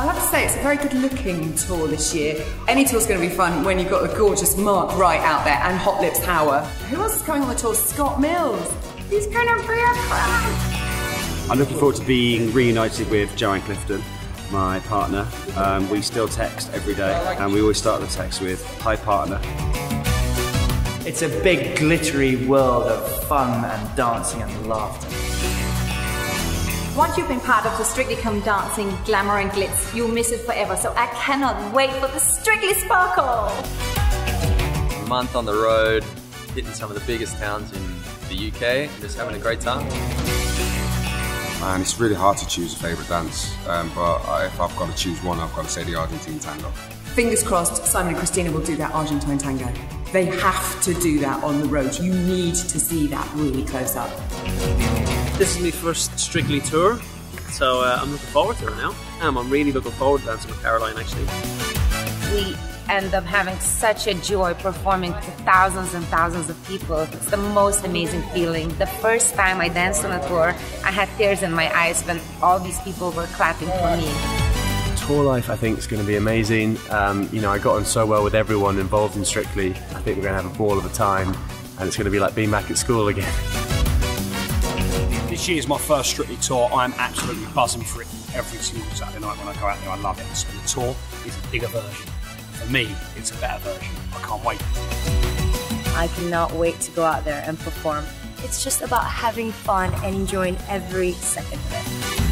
I have to say, it's a very good looking tour this year. Any tour's going to be fun when you've got the gorgeous Mark Wright out there and Hot Lips Hauer. Who else is coming on the tour? Scott Mills. He's going to be a friend. I'm looking forward to being reunited with Joanne Clifton, my partner. Um, we still text every day, and we always start the text with "Hi, partner." It's a big, glittery world of fun and dancing and laughter. Once you've been part of the Strictly Come Dancing glamour and glitz, you'll miss it forever. So I cannot wait for the Strictly Sparkle! A month on the road, hitting some of the biggest towns in the UK, and just having a great time. And it's really hard to choose a favourite dance, um, but I, if I've got to choose one, I've got to say the Argentine tango. Fingers crossed, Simon and Kristina will do that Argentine tango. They have to do that on the road. You need to see that really close up. This is my first Strictly tour, so uh, I'm looking forward to it now. Um, I'm really looking forward to dancing with Caroline actually. We end up having such a joy performing to thousands and thousands of people. It's the most amazing feeling. The first time I danced on a tour, I had tears in my eyes when all these people were clapping for me. Tour life, I think, is going to be amazing. Um, you know, I got on so well with everyone involved in Strictly. I think we're going to have a ball of a time, and it's going to be like being back at school again. This year's my first Strictly tour. I'm absolutely buzzing for it every single Saturday night when I go out there. I love it. So the tour is a bigger version. For me, it's a better version. I can't wait. I cannot wait to go out there and perform. It's just about having fun and enjoying every second of it.